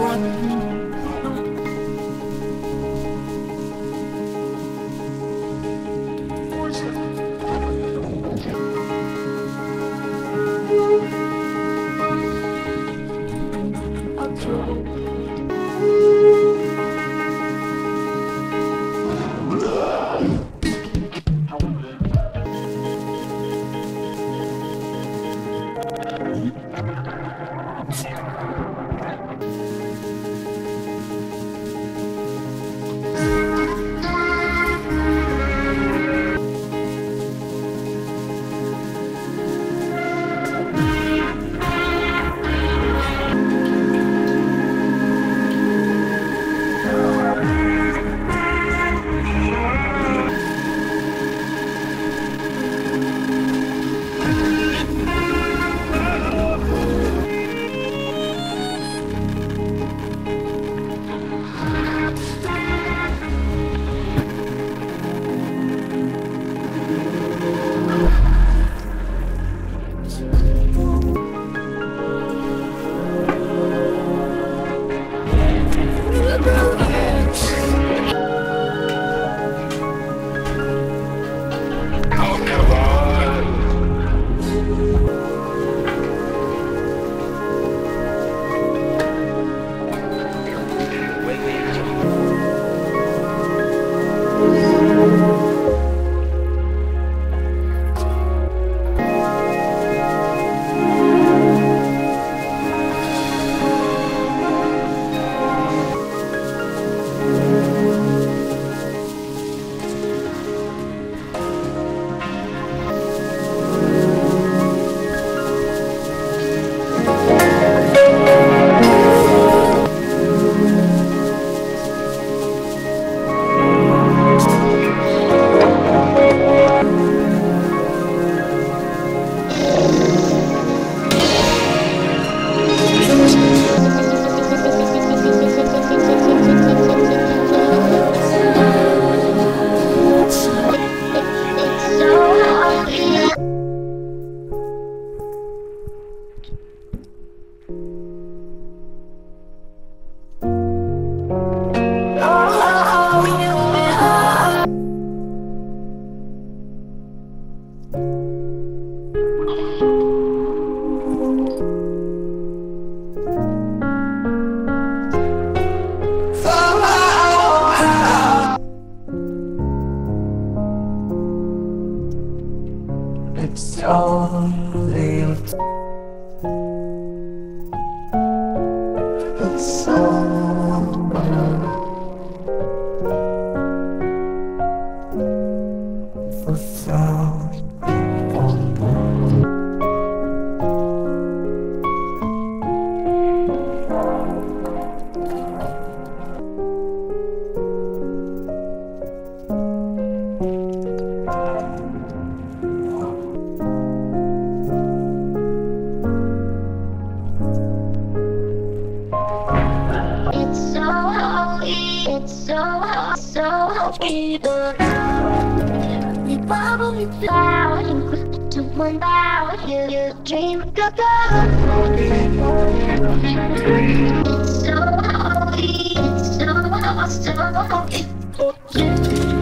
one. It's It's so holy, it's so, so holy. We probably fly to one bow, you, you dream of the It's so holy, it's so, so holy.